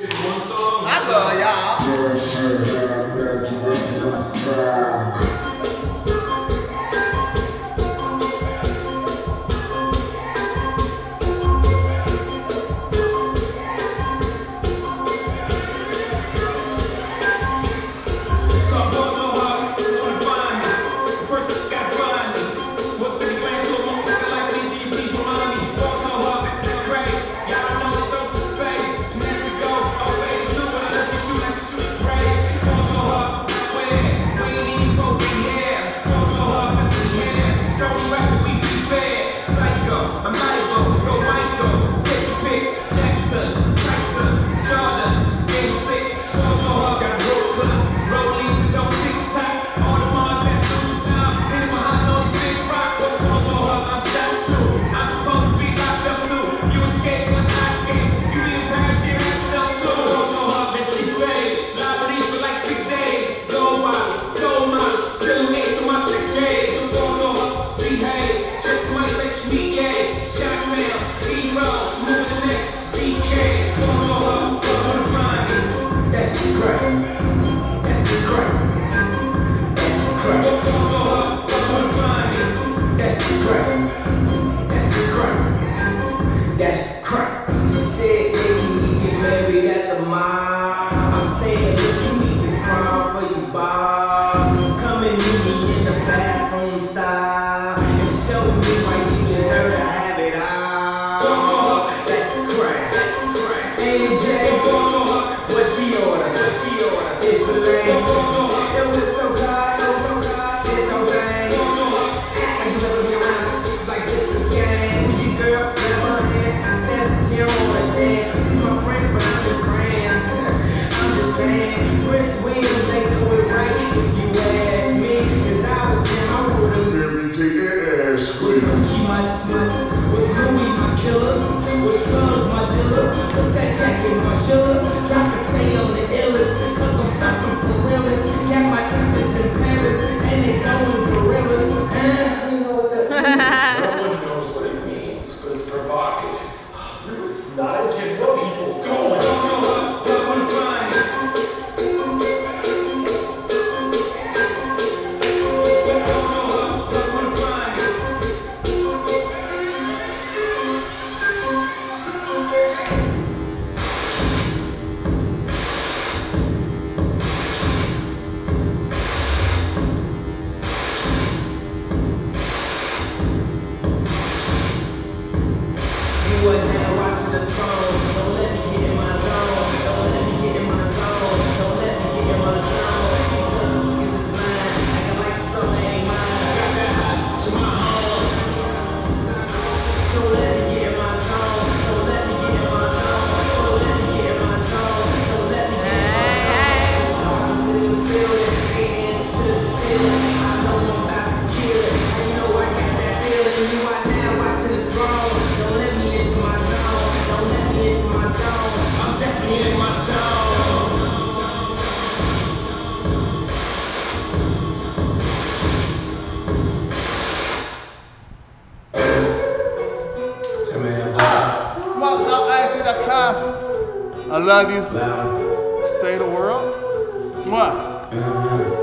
I love y'all. to live. I love you. Say the world. Mwah. Uh-huh.